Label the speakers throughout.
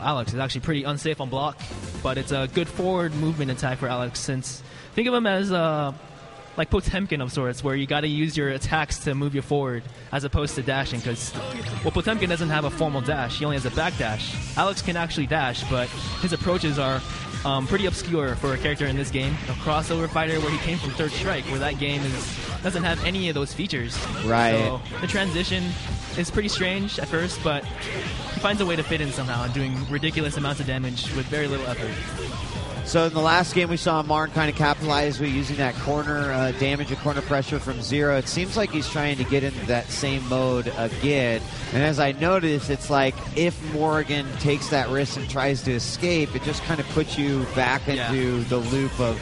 Speaker 1: Alex is actually pretty unsafe on block, but it's a good forward movement attack for Alex. Since think of him as uh, like Potemkin of sorts, where you got to use your attacks to move you forward as opposed to dashing. Because well, Potemkin doesn't have a formal dash; he only has a back dash. Alex can actually dash, but his approaches are um, pretty obscure for a character in this game. A crossover fighter where he came from Third Strike, where that game is doesn't have any of those features.
Speaker 2: Right.
Speaker 1: So the transition is pretty strange at first, but he finds a way to fit in somehow and doing ridiculous amounts of damage with very little effort.
Speaker 2: So in the last game, we saw Marn kind of capitalize with using that corner uh, damage and corner pressure from zero. It seems like he's trying to get into that same mode again. And as I noticed, it's like if Morrigan takes that risk and tries to escape, it just kind of puts you back
Speaker 1: Yeah.
Speaker 2: into the loop of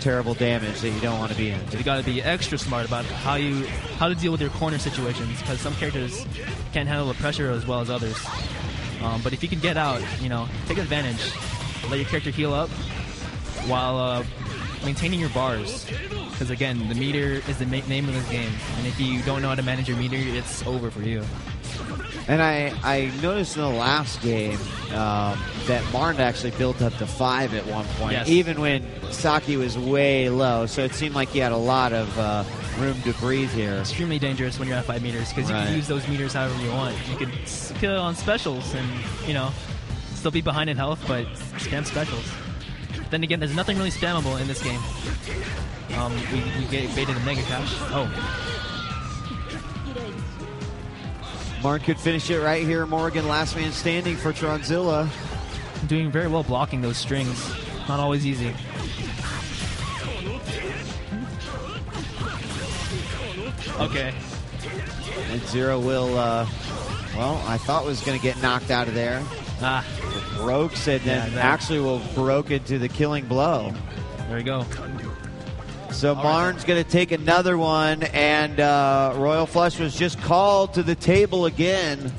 Speaker 2: terrible damage that you don't want to be in.
Speaker 1: You got to be extra smart about how you how to deal with your corner situations because some characters can't handle the pressure as well as others. Um, but if you can get out, you know, take advantage. Let your character heal up while uh, maintaining your bars. Because again, the meter is the name of this game, and if you don't know how to manage your meter, it's over for you.
Speaker 2: And I, I noticed in the last game um, that Marn actually built up to five at one point,
Speaker 1: Yes.
Speaker 2: even when Saki was way low. So it seemed like he had a lot of uh, room to breathe here.
Speaker 1: Extremely dangerous when you're at five meters because you can use those meters however you want. You could kill on specials and you know still be behind in health, but spam specials. Then again, there's nothing really spammable in this game. Um, we, we get baited the mega crash. Oh,
Speaker 2: Marn could finish it right here. Morrigan, last man standing for Tronzilla.
Speaker 1: doing very well blocking those strings. Not always easy. Okay.
Speaker 2: And Zero will, uh, well, I thought was going to get knocked out of there.
Speaker 1: Ah,
Speaker 2: Baroques and then
Speaker 1: Yeah,
Speaker 2: actually will Baroque into the killing blow.
Speaker 1: there you go.
Speaker 2: So Marn's going to take another one, and uh, Royal Flush was just called to the table again.